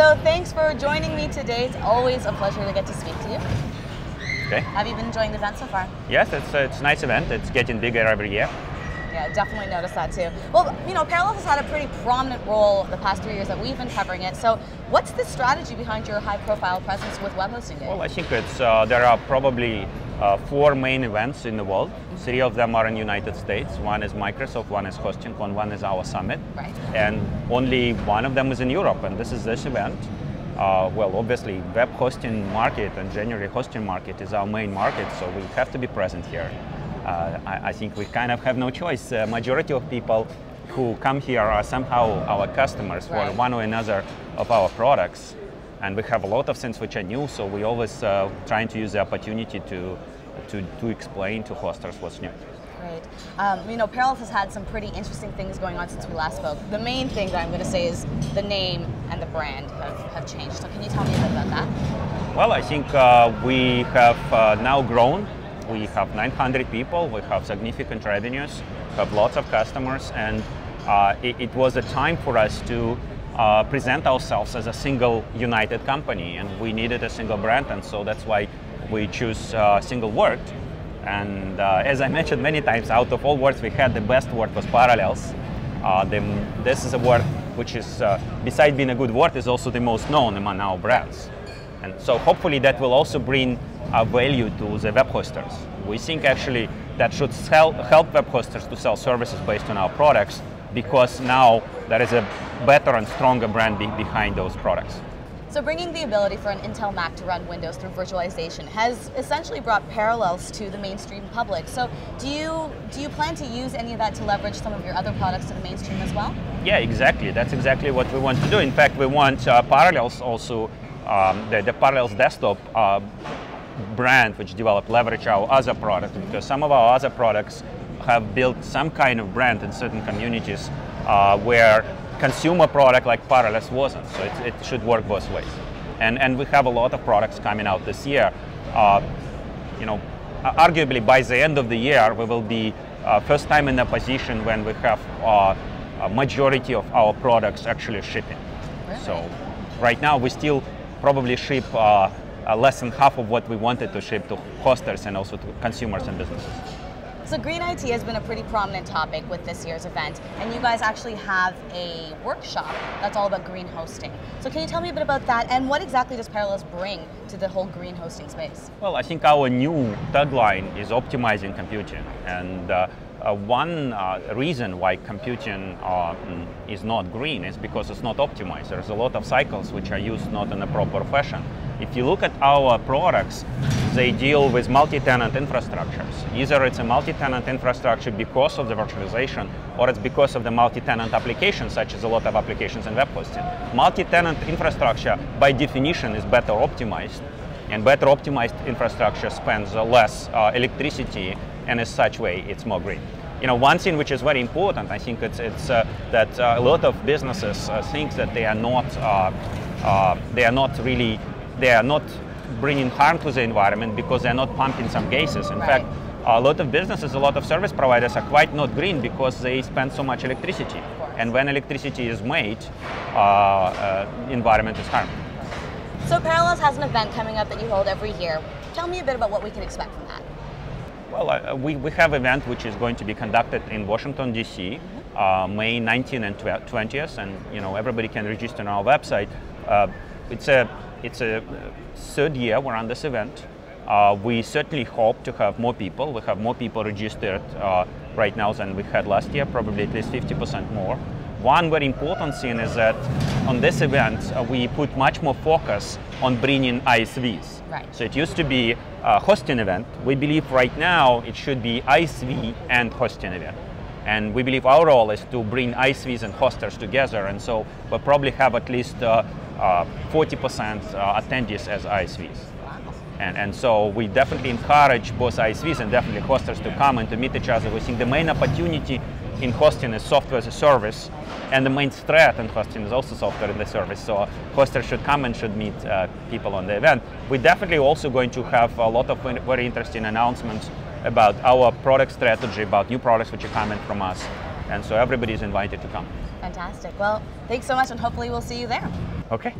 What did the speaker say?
So thanks for joining me today. It's always a pleasure to get to speak to you. Okay. Have you been enjoying the event so far? Yes, it's, it's a nice event. It's getting bigger every year. Yeah, definitely noticed that too. Well, you know, Parallels has had a pretty prominent role the past three years that we've been covering it. So, what's the strategy behind your high-profile presence with Web Hosting Day? Well, I think it's uh, there are probably uh, four main events in the world. Three of them are in the United States. One is Microsoft, one is hosting, one, one is our summit. Right. And only one of them is in Europe, and this is this event. Uh, well, obviously, web hosting market and generally hosting market is our main market, so we have to be present here. Uh, I, I, think we kind of have no choice. The majority of people who come here are somehow our customers right. for one or another of our products. And we have a lot of things which are new, so we always uh, trying to use the opportunity to, to, to explain to hosters what's new. Great. Um, you know, Parallels has had some pretty interesting things going on since we last spoke. The main thing that I'm going to say is the name and the brand have, have changed. So can you tell me a bit about that? Well, I think uh, we have uh, now grown. We have 900 people. We have significant revenues. We have lots of customers, and uh, it, it, was a time for us to uh, present ourselves as a single united company, and we needed a single brand, and so that's why we choose uh, single word and uh, as I mentioned many times, out of all words we had, the best word was parallels. Uh, the, this is a word which is, uh, besides being a good word, is also the most known among our brands. And so hopefully that will also bring a value to the web hosters. We think actually that should sell, help web hosters to sell services based on our products because now there is a better and stronger brand be behind those products. So bringing the ability for an Intel Mac to run Windows through virtualization has essentially brought parallels to the mainstream public. So do you do you plan to use any of that to leverage some of your other products to the mainstream as well? Yeah, exactly. That's exactly what we want to do. In fact, we want uh, Parallels also, um, the, the, Parallels desktop uh, brand which developed leverage our other products because some of our other products have built some kind of brand in certain communities uh, where consumer product like Parallels wasn't. So it, it, should work both ways. And, and we have a lot of products coming out this year. Uh, you know, arguably by the end of the year, we will be uh, first time in a position when we have uh, a majority of our products actually shipping. Really? So right now we still probably ship uh, less than half of what we wanted to ship to hosters and also to consumers and businesses. So green IT has been a pretty prominent topic with this year's event, and you guys actually have a workshop that's all about green hosting. So can you tell me a bit about that, and what exactly does Parallels bring to the whole green hosting space? Well, I think our new tagline is optimizing computing, and uh, uh, one uh, reason why computing uh, is not green is because it's not optimized. There's a lot of cycles which are used not in a proper fashion. If you look at our products, they deal with multi-tenant infrastructures. Either it's a multi-tenant infrastructure because of the virtualization, or it's because of the multi-tenant applications, such as a lot of applications in web hosting. Multi-tenant infrastructure, by definition, is better optimized, and better optimized infrastructure spends less uh, electricity, and in such way, it's more green. You know, one thing which is very important, I think it's, it's uh, that uh, a lot of businesses uh, think that they are not, uh, uh, they are not really, they are not bringing harm to the environment because they're not pumping some gases. In right. fact, a lot of businesses, a lot of service providers are quite not green because they spend so much electricity. And when electricity is made, uh, uh, environment is harmed. So Parallels has an event coming up that you hold every year. Tell me a bit about what we can expect from that. Well, uh, we, we have an event which is going to be conducted in Washington, D.C., mm-hmm. uh, May 19th and 20th, and you know everybody can register on our website. Uh, it's a it's a third year we're on this event. Uh, we certainly hope to have more people. We have more people registered uh, right now than we had last year, probably at least 50% more. One very important thing is that on this event, uh, we put much more focus on bringing ISVs. Right. So it used to be a hosting event. We believe right now it should be ISV and hosting event. And we believe our role is to bring ISVs and hosters together. And so we'll probably have at least 40% uh, uh, attendees as ISVs. And, and so we definitely encourage both ISVs and definitely hosters to come and to meet each other. We think the main opportunity in hosting is software as a service, and the main threat in hosting is also software as a service. So hosters should come and should meet uh, people on the event. We're definitely also going to have a lot of very interesting announcements about our product strategy, about new products which are coming from us. And so everybody is invited to come. Fantastic. Well, thanks so much, and hopefully we'll see you there. Okay.